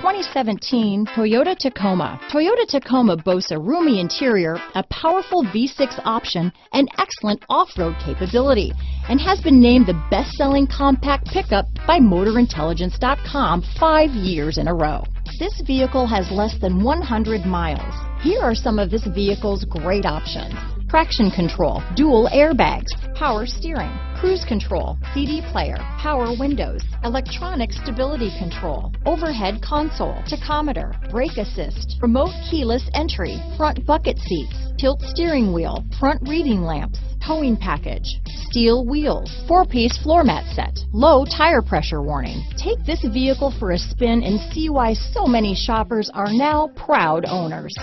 2017 Toyota Tacoma. Toyota Tacoma boasts a roomy interior, a powerful V6 option, and excellent off-road capability, and has been named the best-selling compact pickup by MotorIntelligence.com five years in a row. This vehicle has less than 100 miles. Here are some of this vehicle's great options. Traction control, dual airbags, power steering, cruise control, CD player, power windows, electronic stability control, overhead console, tachometer, brake assist, remote keyless entry, front bucket seats, tilt steering wheel, front reading lamps, towing package, steel wheels, four-piece floor mat set, low tire pressure warning. Take this vehicle for a spin and see why so many shoppers are now proud owners.